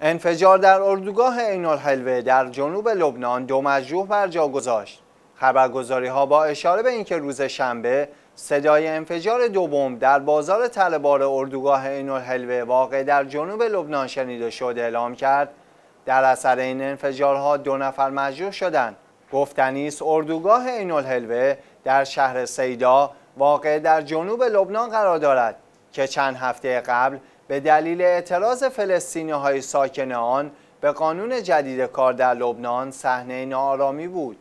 انفجار در اردوگاه عین الحلوه در جنوب لبنان دو مجروح بر جا گذاشت. خبرگزاری ها با اشاره به اینکه روز شنبه صدای انفجار دو بمب در بازار طلبار اردوگاه عین الحلوه واقع در جنوب لبنان شنیده شد اعلام کرد در اثر این انفجارها دو نفر مجروح شدند. گفتنی اردوگاه عین الحلوه در شهر سیدا واقع در جنوب لبنان قرار دارد که چند هفته قبل به دلیل اعتراض فلسطینی های ساکن آن به قانون جدید کار در لبنان صحنه ناآرامی بود.